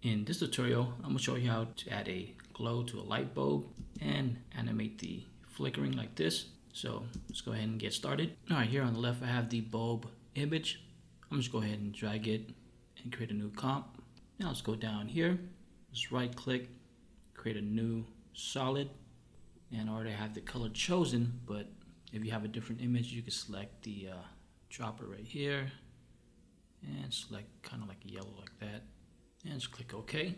In this tutorial, I'm gonna show you how to add a glow to a light bulb and animate the flickering like this. So let's go ahead and get started. All right, here on the left, I have the bulb image. I'm just go ahead and drag it and create a new comp. Now let's go down here, just right click, create a new solid. And already have the color chosen, but if you have a different image, you can select the uh, dropper right here and select kind of like yellow like that and just click OK.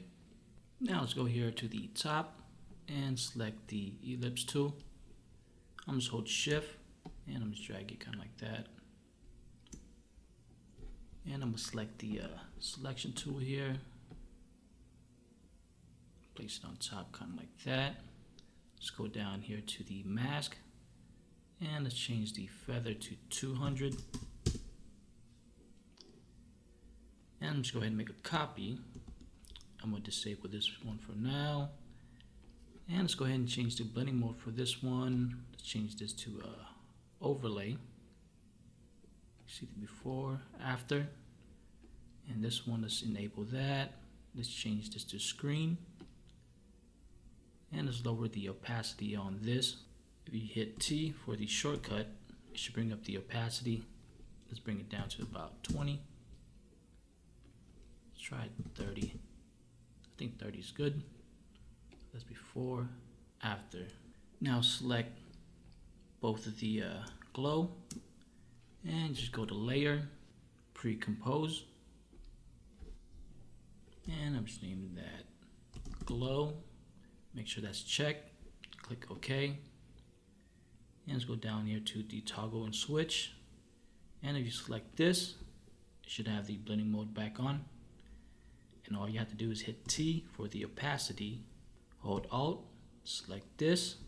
Now let's go here to the top and select the ellipse tool. I'm just hold shift and I'm just drag it kind of like that. And I'm gonna select the uh, selection tool here. Place it on top kind of like that. Let's go down here to the mask and let's change the feather to 200. And just go ahead and make a copy. I'm going to disable this one for now. And let's go ahead and change the blending mode for this one. Let's change this to uh, overlay. See the before, after. And this one, let's enable that. Let's change this to screen. And let's lower the opacity on this. If you hit T for the shortcut, it should bring up the opacity. Let's bring it down to about 20. Let's try 30. I think 30 is good. That's before, after. Now select both of the uh, glow and just go to layer, pre-compose. And I'm just naming that glow. Make sure that's checked. Click OK. And let's go down here to the toggle and switch. And if you select this, it should have the blending mode back on. And all you have to do is hit T for the opacity, hold Alt, select this,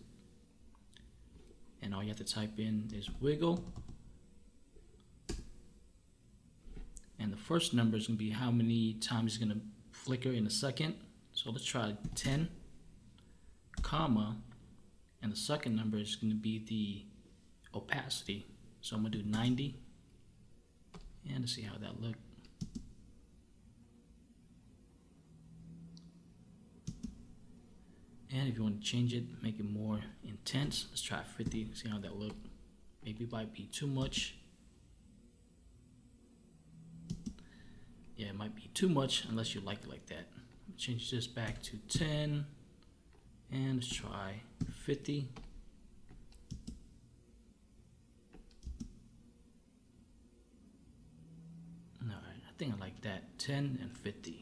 and all you have to type in is wiggle. And the first number is going to be how many times it's going to flicker in a second. So let's try 10, comma, and the second number is going to be the opacity. So I'm going to do 90, and let's see how that looks. And if you want to change it, make it more intense, let's try 50, see how that look. Maybe it might be too much. Yeah, it might be too much unless you like it like that. Change this back to 10 and let's try 50. Alright, I think I like that, 10 and 50.